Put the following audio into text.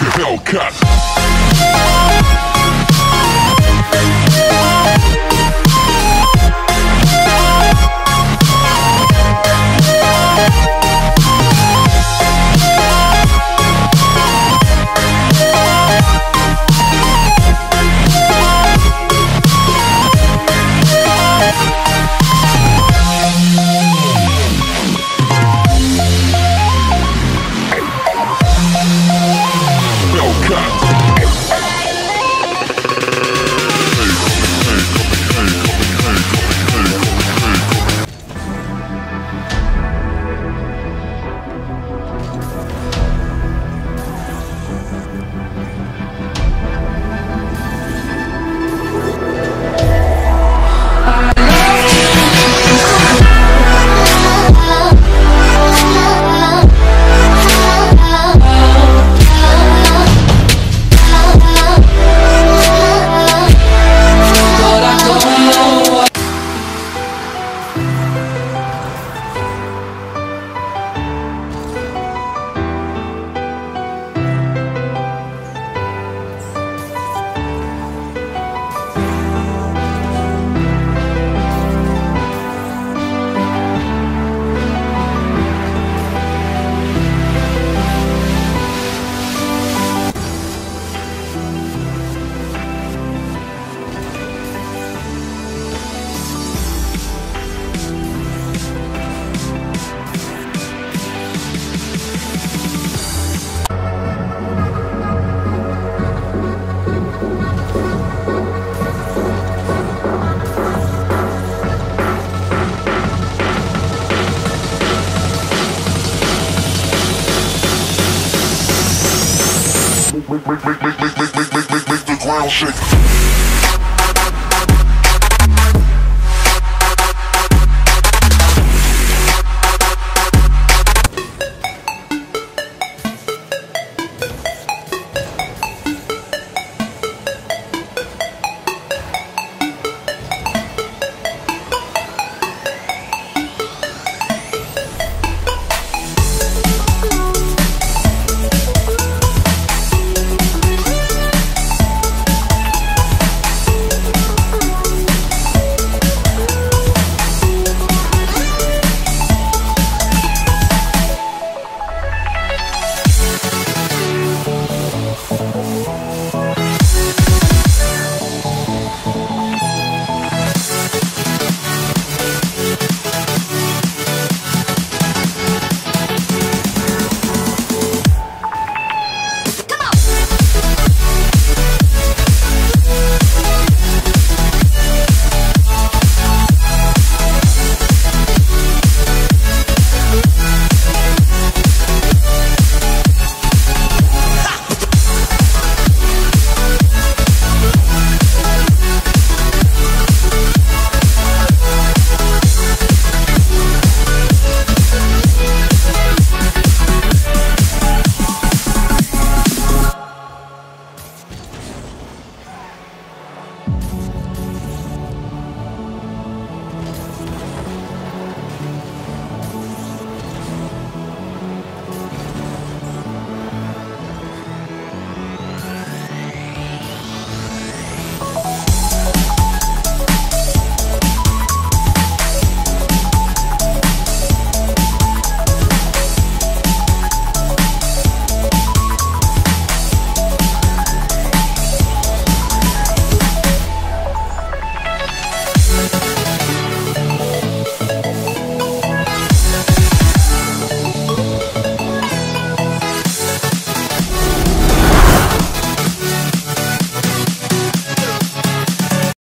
Hellcat. жить